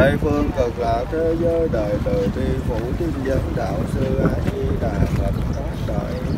Tây phương cực lạc thế giới đời từ tri phủ tiên dân đạo sư A Di Đà Phật thoát đời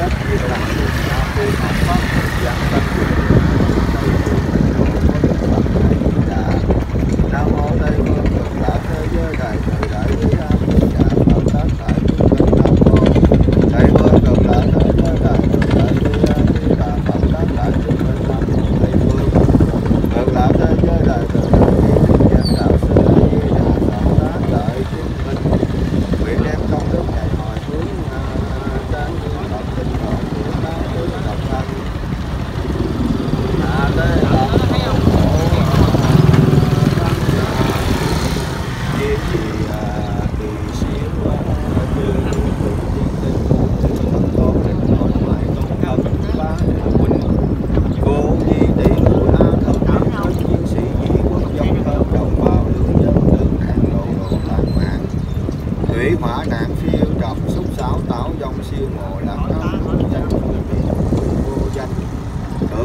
Thank you.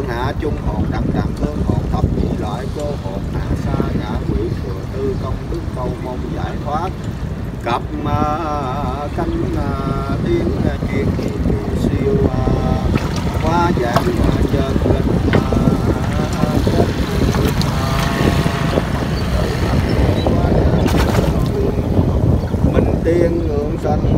hương hạ trung hồn đặng đặng thương hồn thập nhị loại cô hồn hạ sa ngã quỷ thừa tư công đức câu mong giải thoát. Cặp à, à, à, mà cánh uh, tiếng uh, kỳ siêu uh, qua giảng uh, nhân linh minh tiên ngưỡng sanh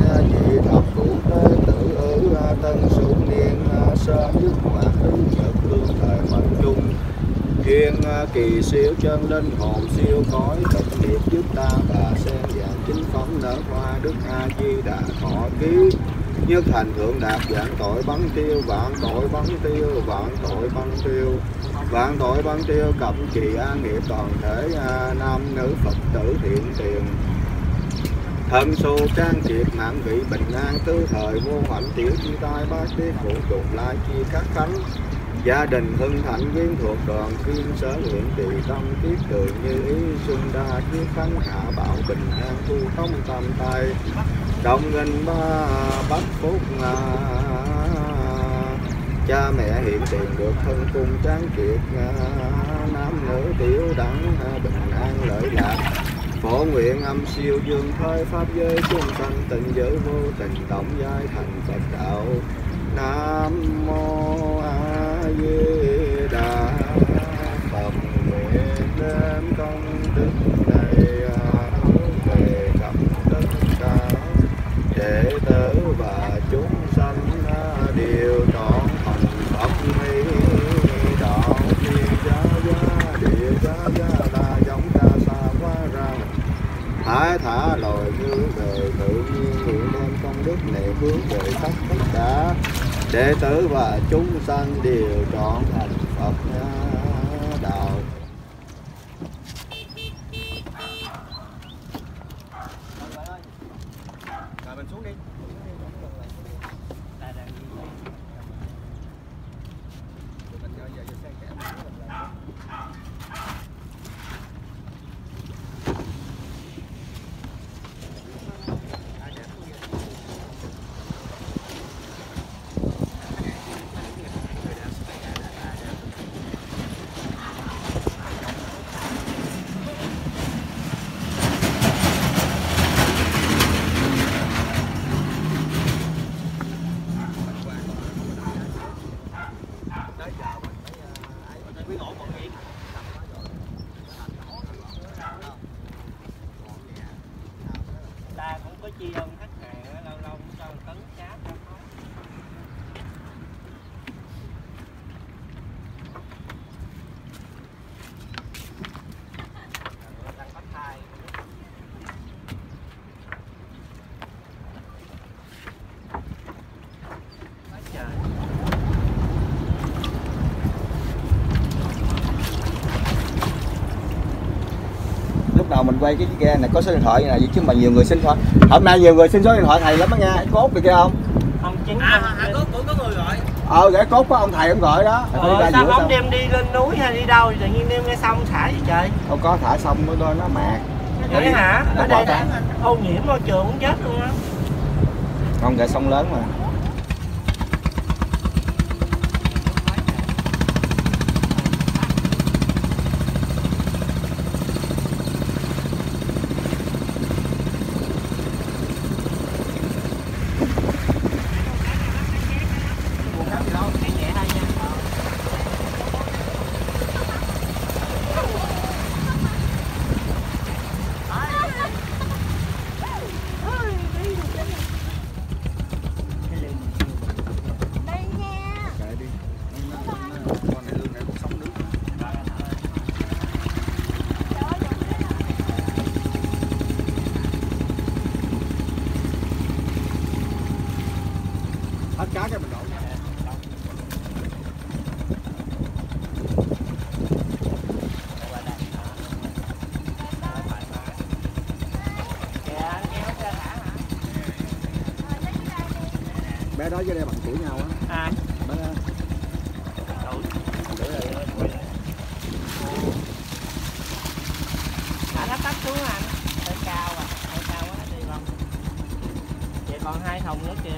ta kỳ siêu chân linh hồn siêu cõi tịnh nghiệp giúp ta và sen và chính phóng nở hoa. Đức a di đà thọ ký nhất thành thượng đạt vạn tội bắn tiêu vạn tội bắn tiêu vạn tội bắn tiêu vạn tội bắn tiêu. Cẩm trì an nghiệp toàn thể à, nam nữ phật tử thiện tiền. Thân xô trang kiệt mạng vị bình an tứ thời vô hạnh tiểu chi tai bát tiết vũ trụ lai chi các khánh gia đình hưng thạnh viên thuộc đoàn kim sở huyện trì tâm tiết đường như ý xuân đa chiết khánh hạ bảo bình an thu thông tam tài đồng nghìn ba bắc phúc à, cha mẹ hiện tiền được thân cung tráng kiệt nam nữ tiểu đẳng bình an lợi lạc. Phổ nguyện âm siêu dương thôi pháp giới chúng sanh tình giới vô tình tổng giai thành phật đạo. Thả thả lòi như về tự nhiên nguyện đem công đức này hướng về khắp tất cả đệ tử và chúng sanh đều trọn thành phật nha Rồi mình xuống đi. Tụi mình giờ giờ giờ xe kẻ mình xuống mình làm. Tới giờ mình phải ờ, ai mình phải quý ngộ mọi chuyện. ta cũng có chi ân khách hàng á, lâu lâu cũng cho một tấn cháo cho thôi đang bắt thai Quá trời lúc đầu mình quay cái ghe này có số điện thoại này chứ mà nhiều người xin thôi. Hôm nay nhiều người xin số điện thoại thầy lắm đó nha. Cốt được kia không? Ông chính À, à, có có có người gọi. ờ gãy cốt của ông thầy ông gọi đó. Ờ, sao không sao? đem đi lên núi hay đi đâu? Tự nhiên đem nghe xong thả vậy trời? Không có thả xong mới đôi nó mát vậy hả? Nó ở bỏ đây ô nhiễm môi trường cũng chết luôn á. Con gãy sông lớn mà hết cá cái mình đổ. Bé đó với đây bằng tuổi nhau á. À. Bé đó. Thả thấp thấp xuống anh hơi cao à. Hơi cao quá đi không vậy còn hai thùng nữa kìa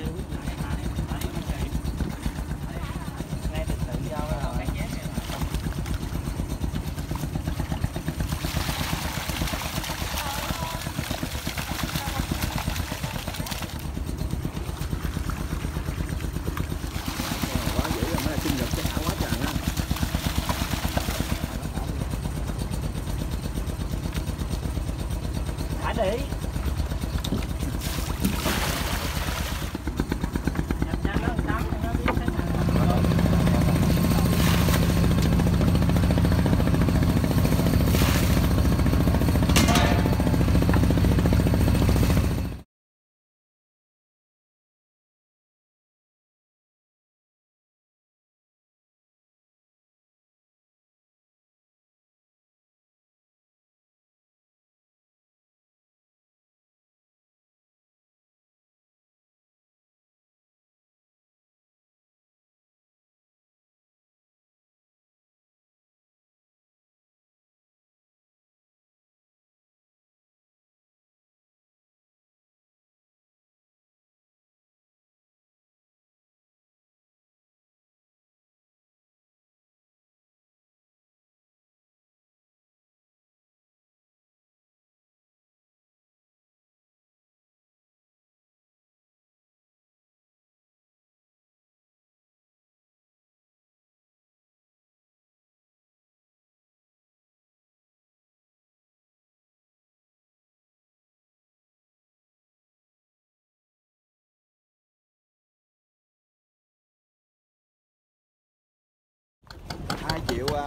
chịu à,